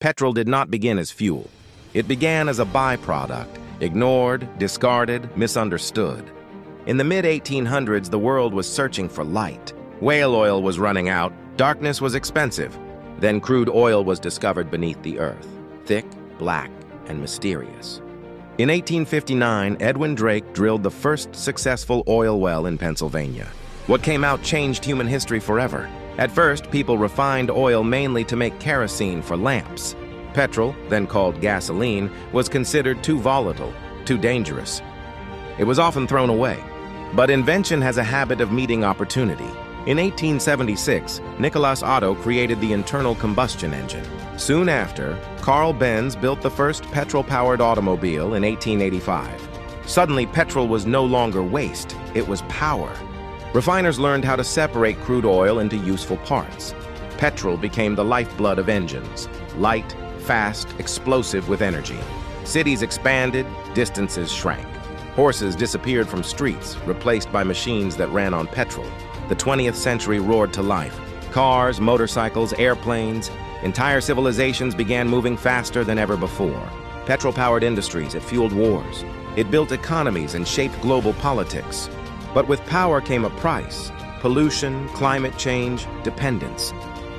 Petrol did not begin as fuel. It began as a byproduct, ignored, discarded, misunderstood. In the mid-1800s, the world was searching for light. Whale oil was running out, darkness was expensive. Then crude oil was discovered beneath the earth, thick, black, and mysterious. In 1859, Edwin Drake drilled the first successful oil well in Pennsylvania. What came out changed human history forever. At first, people refined oil mainly to make kerosene for lamps. Petrol, then called gasoline, was considered too volatile, too dangerous. It was often thrown away. But invention has a habit of meeting opportunity. In 1876, Nicholas Otto created the internal combustion engine. Soon after, Carl Benz built the first petrol-powered automobile in 1885. Suddenly, petrol was no longer waste, it was power. Refiners learned how to separate crude oil into useful parts. Petrol became the lifeblood of engines, light, fast, explosive with energy. Cities expanded, distances shrank. Horses disappeared from streets, replaced by machines that ran on petrol. The 20th century roared to life. Cars, motorcycles, airplanes, entire civilizations began moving faster than ever before. Petrol-powered industries, it fueled wars. It built economies and shaped global politics. But with power came a price, pollution, climate change, dependence.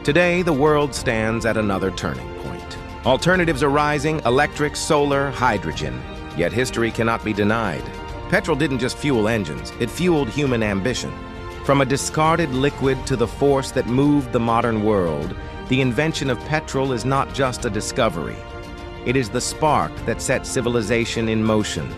Today, the world stands at another turning point. Alternatives are rising, electric, solar, hydrogen. Yet history cannot be denied. Petrol didn't just fuel engines, it fueled human ambition. From a discarded liquid to the force that moved the modern world, the invention of petrol is not just a discovery. It is the spark that set civilization in motion,